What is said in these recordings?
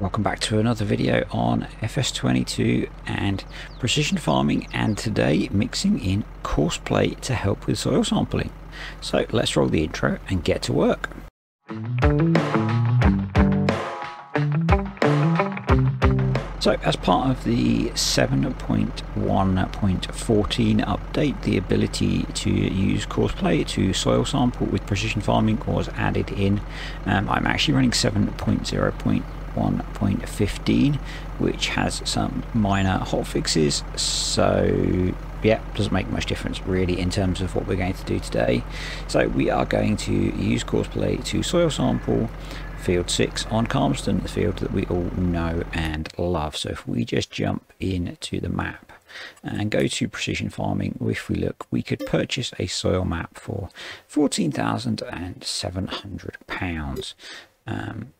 Welcome back to another video on FS22 and precision farming and today mixing in courseplay to help with soil sampling. So let's roll the intro and get to work. So as part of the 7.1.14 update, the ability to use Courseplay to soil sample with precision farming was added in. Um, I'm actually running 7.0.1.15 which has some minor hot fixes so yeah doesn't make much difference really in terms of what we're going to do today so we are going to use courseplay to soil sample field 6 on Calmsden, the field that we all know and love. So if we just jump into the map and go to precision farming, if we look, we could purchase a soil map for £14,700. Um,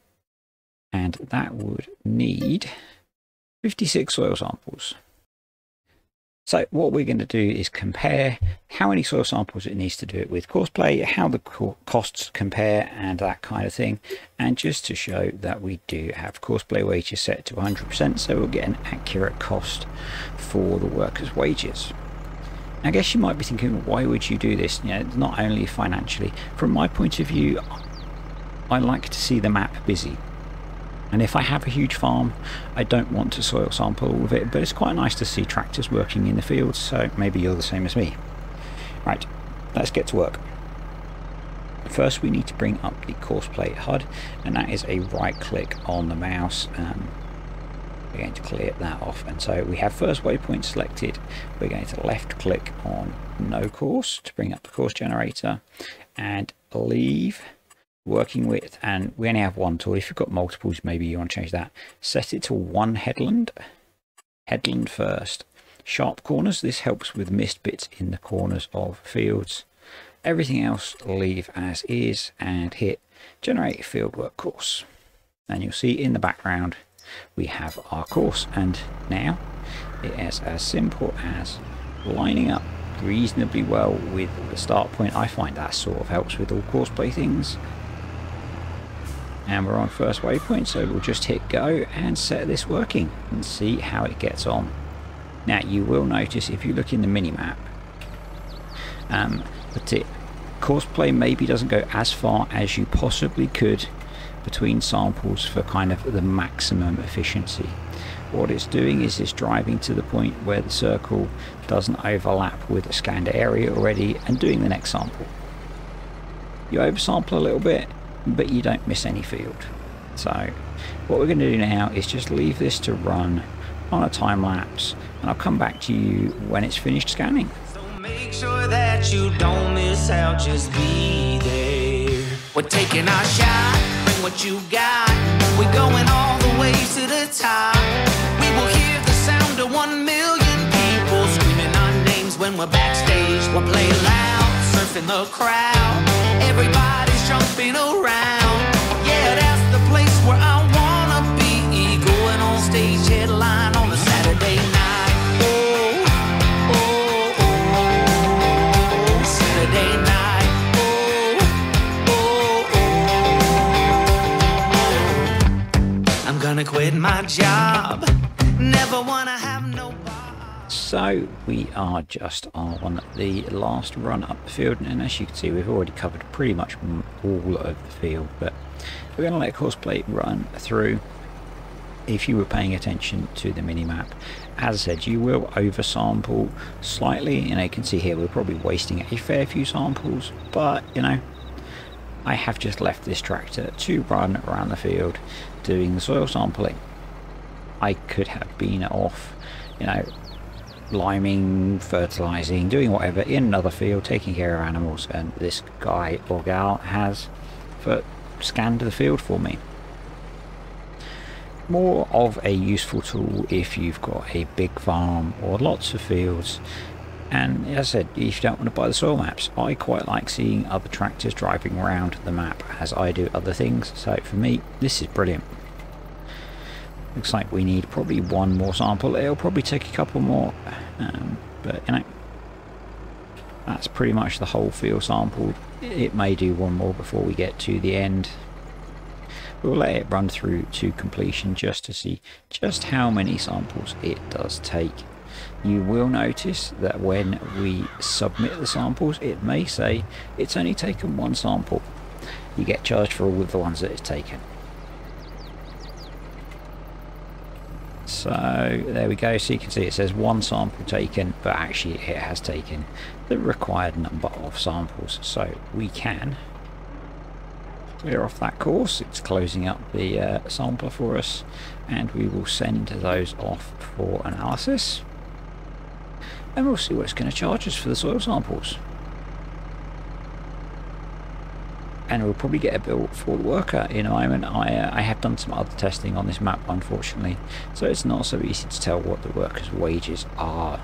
and that would need 56 soil samples. So what we're going to do is compare how many soil samples it needs to do it with courseplay, how the costs compare and that kind of thing. And just to show that we do have courseplay wages set to 100% so we'll get an accurate cost for the workers' wages. I guess you might be thinking, why would you do this? You know, not only financially, from my point of view, I like to see the map busy. And if I have a huge farm, I don't want to soil sample all of it, but it's quite nice to see tractors working in the fields, so maybe you're the same as me. Right, let's get to work. First we need to bring up the courseplay HUD, and that is a right click on the mouse. Um, we're going to clear that off, and so we have first waypoint selected. We're going to left click on no course to bring up the course generator, and leave working with and we only have one tool. If you've got multiples maybe you want to change that. Set it to one headland. Headland first. Sharp corners. This helps with missed bits in the corners of fields. Everything else leave as is and hit generate fieldwork course. And you'll see in the background we have our course. And now it is as simple as lining up reasonably well with the start point. I find that sort of helps with all courseplay things and we're on first waypoint so we'll just hit go and set this working and see how it gets on. Now you will notice if you look in the mini-map um, that it courseplay maybe doesn't go as far as you possibly could between samples for kind of the maximum efficiency. What it's doing is it's driving to the point where the circle doesn't overlap with a scanned area already and doing the next sample. You oversample a little bit but you don't miss any field. So what we're going to do now is just leave this to run on a time lapse and I'll come back to you when it's finished scanning. So make sure that you don't miss out, just be there. We're taking our shot, bring what you got. We're going all the way to the top. We will hear the sound of one million people screaming our names when we're backstage. We'll play loud, surfing the crowd. Everybody job. Never wanna have no. So we are just on the last run up the field and as you can see we've already covered pretty much all of the field but we're going to let courseplay run through if you were paying attention to the mini-map. As I said, you will oversample slightly, and you can see here we're probably wasting a fair few samples, but you know, I have just left this tractor to run around the field doing the soil sampling. I could have been off, you know, liming, fertilizing, doing whatever in another field, taking care of animals, and this guy or gal has for, scanned the field for me. More of a useful tool if you've got a big farm or lots of fields. And as I said, if you don't want to buy the soil maps, I quite like seeing other tractors driving around the map as I do other things. So for me, this is brilliant. Looks like we need probably one more sample. It'll probably take a couple more, um, but you know, that's pretty much the whole field sampled. It may do one more before we get to the end. we'll let it run through to completion just to see just how many samples it does take. You will notice that when we submit the samples, it may say it's only taken one sample. You get charged for all of the ones that it's taken. So there we go. So you can see it says one sample taken, but actually it has taken the required number of samples. So we can clear off that course. It's closing up the uh, sampler for us and we will send those off for analysis. And we'll see what it's going to charge us for the soil samples. And we'll probably get a bill for the worker in moment. I, uh, I have done some other testing on this map unfortunately so it's not so easy to tell what the workers wages are.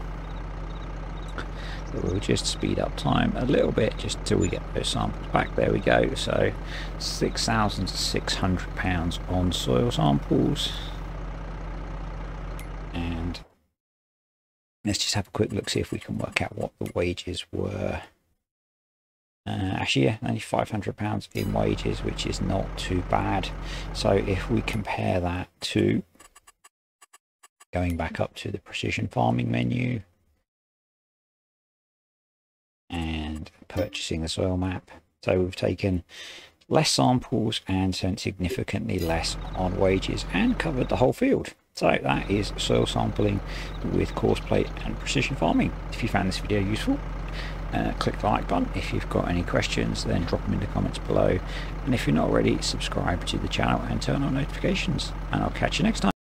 So we'll just speed up time a little bit just until we get those samples back. There we go. So £6,600 on soil samples. And let's just have a quick look, see if we can work out what the wages were. Uh, actually, yeah, only £500 in wages, which is not too bad. So if we compare that to going back up to the precision farming menu and purchasing the soil map. So we've taken less samples and spent significantly less on wages and covered the whole field. So that is soil sampling with Courseplay and precision farming. If you found this video useful, uh, click the like button. If you've got any questions, then drop them in the comments below. And if you're not already, subscribe to the channel and turn on notifications. And I'll catch you next time.